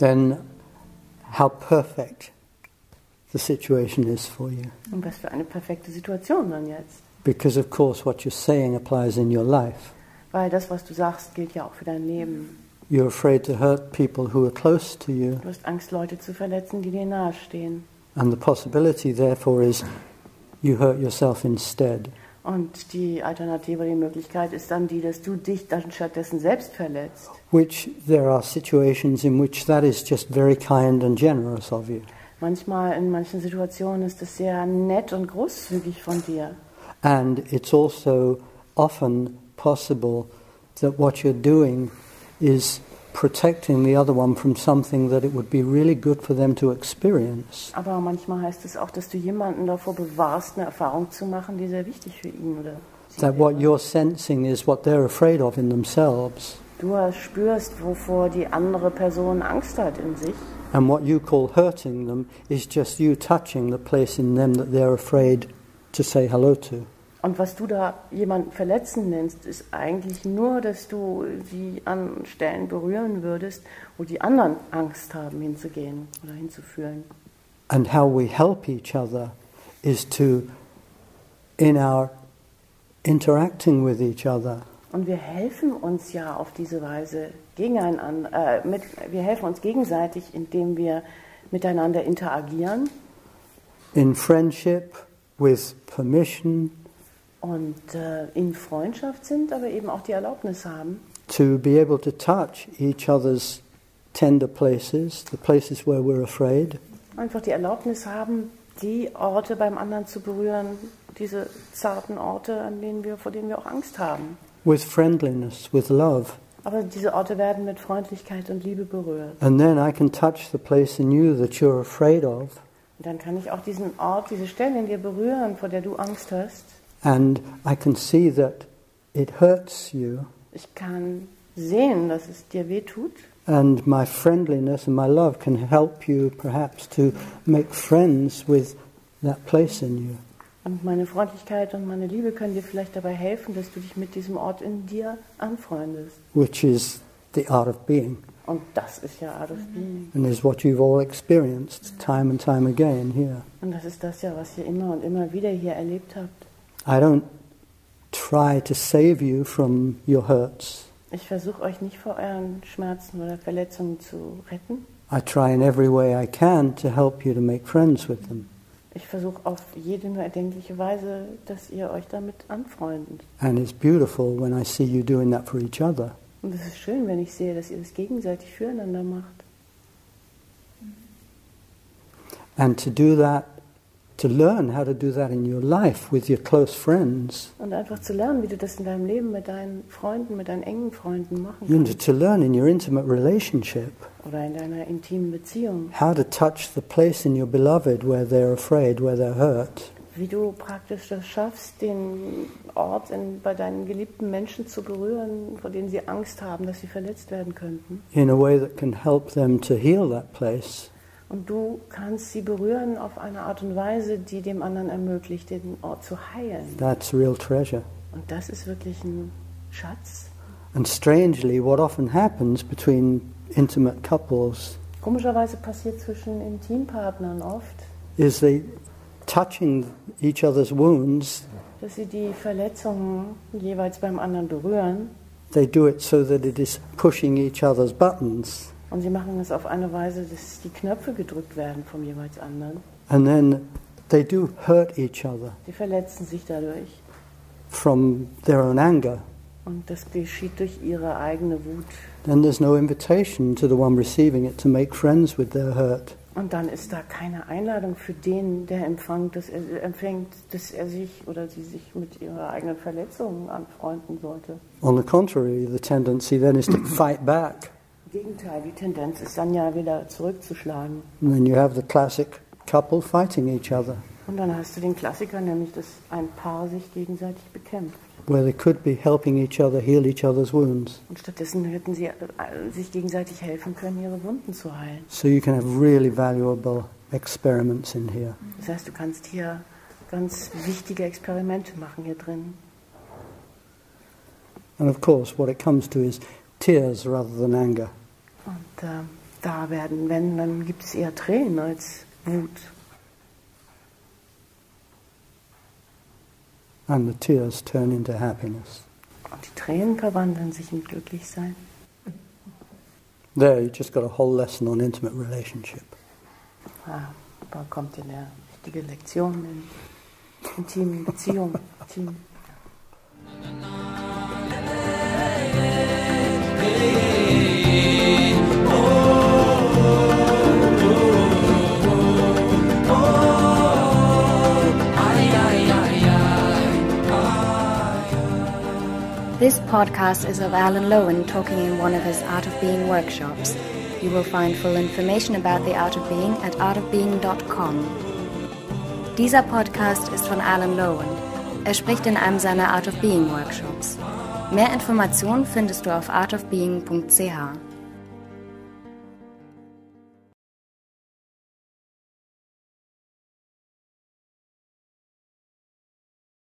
Then how perfect the situation is for you. Und was für eine perfekte Situation dann jetzt. Because, of course, what you're saying applies in your life. Weil das, was du sagst, gilt ja auch für dein Leben. You're afraid to hurt people who are close to you, Du hast Angst, Leute zu verletzen, die dir nahestehen. and the possibility, therefore, is you hurt yourself instead. Und die Alternative, die Möglichkeit ist dann die, dass du dich dann stattdessen selbst verletzt. Which there are situations in which that is just very kind and generous of you. Manchmal, in manchen Situationen ist es sehr nett und großzügig von dir. And it's also often possible that what you're doing is protecting the other one from something that it would be really good for them to experience. Aber manchmal heißt es auch, dass du jemanden davor bewahrst, eine Erfahrung zu machen, die sehr wichtig für ihn oder That what you're sensing is what they're afraid of in themselves. Du spürst, wovor die andere Person Angst hat in sich. And what you call hurting them is just you touching the place in them that they're afraid to say hello to. Und was du da jemanden verletzen nennst, ist eigentlich nur, dass du sie an Stellen berühren würdest, wo die anderen Angst haben, hinzugehen oder hinzufühlen. And how we help each other is to, in our interacting with each other, Und wir helfen uns ja auf diese Weise gegeneinander, äh, mit, wir helfen uns gegenseitig, indem wir miteinander interagieren in friendship, with permission, und äh, in Freundschaft sind, aber eben auch die Erlaubnis haben, to be able to touch each other's tender places, the places where we're afraid, einfach die Erlaubnis haben, die Orte beim anderen zu berühren, diese zarten Orte, an denen wir, vor denen wir auch Angst haben. with friendliness, with love. Aber diese Orte werden mit Freundlichkeit und Liebe berührt. And then I can touch the place in you that you're afraid of, Und dann kann ich auch diesen Ort, diese Stelle in dir berühren, vor der du Angst hast. And I can see that it hurts you, Ich kann sehen, dass es dir weh tut. and my friendliness and my love can help you perhaps to make friends with that place in you. Und meine Freundlichkeit und meine Liebe können dir vielleicht dabei helfen, dass du dich mit diesem Ort in dir anfreundest. which is the art of being, Und das ist ja Art of Being. and is what you've all experienced time and time again here. Und das ist das ja, was ihr immer und immer wieder hier erlebt habt. I don't try to save you from your hurts. Ich versuche euch nicht vor euren Schmerzen oder Verletzungen zu retten. I try in every way I can to help you to make friends with them. Ich versuche auf jede nur erdenkliche Weise, dass ihr euch damit anfreundet. And it's beautiful when I see you doing that for each other. Und es ist schön, wenn ich sehe, dass ihr das gegenseitig füreinander macht. And to do that, to learn how to do that in your life with your close friends, Und einfach zu lernen, wie du das in deinem Leben mit deinen Freunden, mit deinen engen Freunden machen you know, to learn in your intimate relationship Oder in deiner intimen Beziehung. how to touch the place in your beloved where they're afraid, where they're hurt. Wie du praktisch das schaffst, den Ort in, bei deinen geliebten Menschen zu berühren, vor denen sie Angst haben, dass sie verletzt werden könnten. in a way that can help them to heal that place. Und du kannst sie berühren auf eine Art und Weise, die dem anderen ermöglicht, den Ort zu heilen. That's real treasure. Und das ist wirklich ein Schatz. And strangely, what often happens between intimate couples Komischerweise passiert zwischen Intimpartnern oft, is they touching each other's wounds, dass sie die Verletzungen jeweils beim anderen berühren. they do it so that it is pushing each other's buttons. Und sie machen es auf eine Weise, dass die Knöpfe gedrückt werden vom jeweils anderen. And then they do hurt each other Sie verletzen sich dadurch. from their own anger. Und das geschieht durch ihre eigene Wut. Then there's no invitation to the one receiving it to make friends with their hurt. Und dann ist da keine Einladung für den, der empfängt, dass er, empfängt, dass er sich oder sie sich mit ihrer eigenen Verletzung anfreunden sollte. On the contrary, the tendency then is to fight back. Gegenteil, die Tendenz ist dann ja wieder zurückzuschlagen. And then you have the classic couple fighting each other. Und dann hast du den Klassiker, nämlich dass ein Paar sich gegenseitig bekämpft. where they could be helping each other heal each other's wounds. Und stattdessen hätten sie äh, sich gegenseitig helfen können, ihre Wunden zu heilen. So you can have really valuable experiments in here. Das heißt, du kannst hier ganz wichtige Experimente machen hier drin. And of course, what it comes to is tears rather than anger. Und äh, da werden, wenn, dann gibt es eher Tränen als Wut. And the tears turn into happiness. Und die Tränen verwandeln sich in Glücklichsein. There, you just got a whole lesson on intimate relationship. Ah, da kommt hier eine wichtige Lektion in intimen Beziehungen. Podcast is of Alan Lowen talking in one of his Art of Being workshops. You will find full information about the Art of Being at artofbeing.com. Dieser Podcast ist von Alan Lowen. Er spricht in einem seiner Art of Being Workshops. Mehr Informationen findest du auf artofbeing.ch.